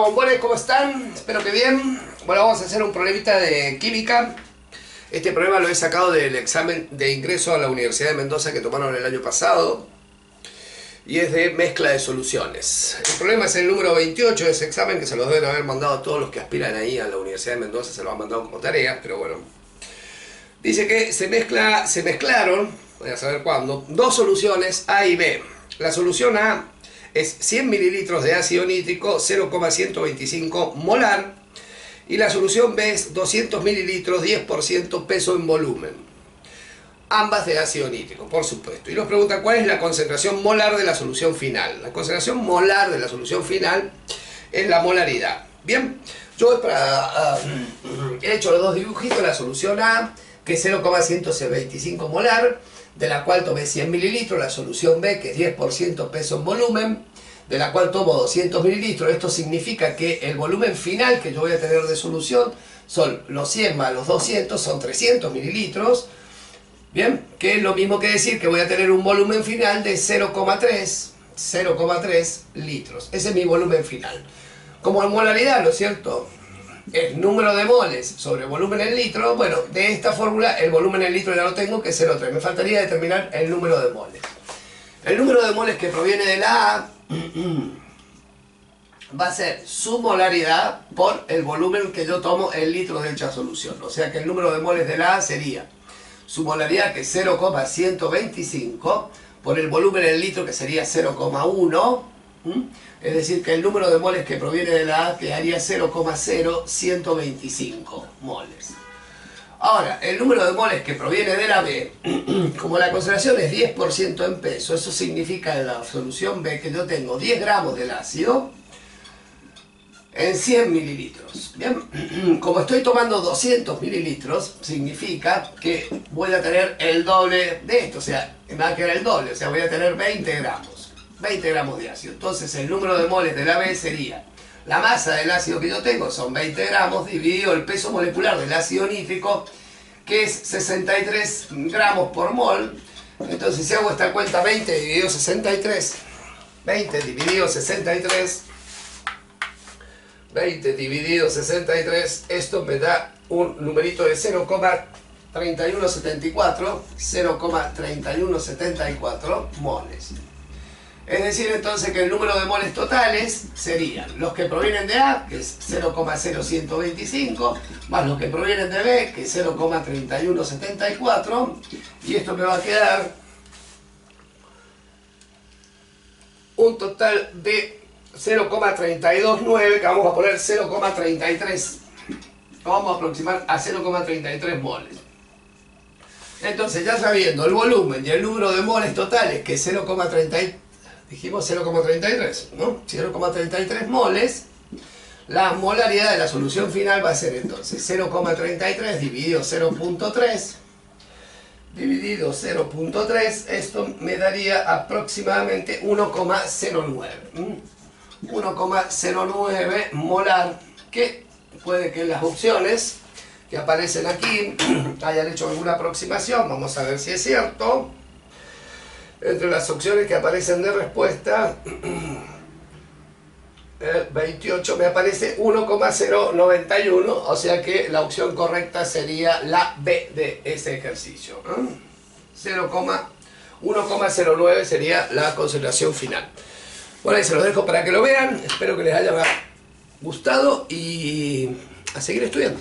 Bombones, ¿cómo están? Espero que bien. Bueno, vamos a hacer un problemita de química. Este problema lo he sacado del examen de ingreso a la Universidad de Mendoza que tomaron el año pasado. Y es de mezcla de soluciones. El problema es el número 28 de ese examen que se lo deben haber mandado a todos los que aspiran ahí a la Universidad de Mendoza. Se lo han mandado como tarea, pero bueno. Dice que se, mezcla, se mezclaron, voy a saber cuándo, dos soluciones A y B. La solución A es 100 mililitros de ácido nítrico, 0,125 molar. Y la solución B es 200 mililitros, 10% peso en volumen. Ambas de ácido nítrico, por supuesto. Y nos pregunta cuál es la concentración molar de la solución final. La concentración molar de la solución final es la molaridad. Bien, yo para, ah, he hecho los dos dibujitos, la solución A, que es 0,125 molar, de la cual tomé 100 mililitros, la solución B, que es 10% peso en volumen, de la cual tomo 200 mililitros. Esto significa que el volumen final que yo voy a tener de solución son los 100 más los 200, son 300 mililitros. Bien, que es lo mismo que decir que voy a tener un volumen final de 0,3 0,3 litros. Ese es mi volumen final. Como en molaridad, ¿no es cierto? El número de moles sobre volumen en litro, bueno, de esta fórmula el volumen en litro ya lo tengo, que es 0,3. Me faltaría determinar el número de moles. El número de moles que proviene de la A va a ser su molaridad por el volumen que yo tomo en litros de dicha solución. O sea que el número de moles de la A sería su molaridad, que es 0,125, por el volumen en litro, que sería 0,1 es decir, que el número de moles que proviene de la A quedaría 0,0125 moles. Ahora, el número de moles que proviene de la B, como la concentración es 10% en peso, eso significa en la solución B que yo tengo 10 gramos del ácido en 100 mililitros. Bien, como estoy tomando 200 mililitros, significa que voy a tener el doble de esto, o sea, va a quedar el doble, o sea, voy a tener 20 gramos. 20 gramos de ácido. Entonces el número de moles de la B sería la masa del ácido que yo tengo son 20 gramos dividido el peso molecular del ácido nítrico que es 63 gramos por mol. Entonces si hago esta cuenta 20 dividido 63, 20 dividido 63, 20 dividido 63, esto me da un numerito de 0,3174, 0,3174 moles. Es decir, entonces que el número de moles totales serían los que provienen de A, que es 0,0125, más los que provienen de B, que es 0,3174, y esto me va a quedar un total de 0,329, que vamos a poner 0,33. Vamos a aproximar a 0,33 moles. Entonces, ya sabiendo el volumen y el número de moles totales, que es 0,33, dijimos 0,33, ¿no? 0,33 moles, la molaridad de la solución final va a ser entonces 0,33 dividido 0.3 dividido 0.3, esto me daría aproximadamente 1,09. 1,09 molar, que puede que las opciones que aparecen aquí hayan hecho alguna aproximación, vamos a ver si es cierto. Entre las opciones que aparecen de respuesta, el 28 me aparece 1,091, o sea que la opción correcta sería la B de ese ejercicio. 1,09 sería la concentración final. Bueno, ahí se los dejo para que lo vean, espero que les haya gustado y a seguir estudiando.